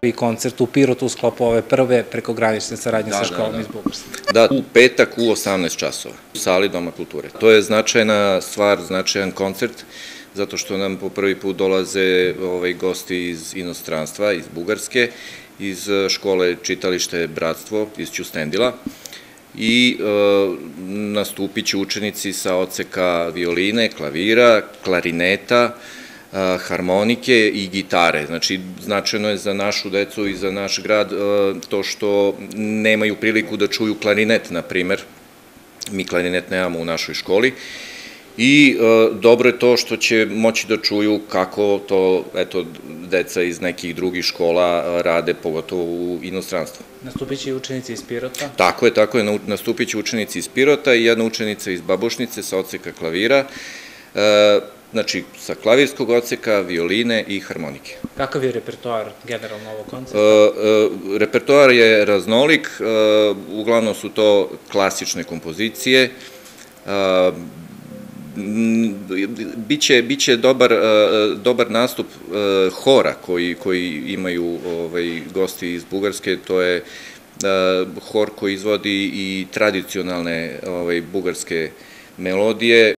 prvi koncert u Pirotu u sklopu ove prve prekogranične saradnje Da, sa da, školom da. iz Bugarske. Da, u petak u 18 časova, u sali Doma kulture. To je značajna stvar, značajan koncert, zato što nam po prvi put dolaze ovaj, gosti iz inostranstva, iz Bugarske, iz eh, škole čitalište Bratstvo iz Ćustendila i e, nastupit će učenici sa oceka violine, klavira, klarineta, e, harmonike i gitare. Znači, značajno je za našu decu i za naš grad to što nemaju priliku da čuju klarinet, na primer. Mi klarinet nemamo u našoj školi. I e, dobro je to što će moći da čuju kako to, eto, deca iz nekih drugih škola rade, pogotovo u inostranstvu. Nastupit će i učenici iz Pirota. Tako je, tako je, nastupit će učenici iz Pirota i jedna učenica iz Babušnice sa oceka klavira, e, znači sa klavirskog oceka, violine i harmonike. Kakav je repertoar generalno ovog E, koncerta? e, repertoar je raznolik, e, uglavnom su to klasične kompozicije, e, biće, biće dobar, e, dobar nastup e, hora koji, koji imaju ovaj, gosti iz Bugarske, to je e, hor koji izvodi i tradicionalne ovaj, bugarske melodije,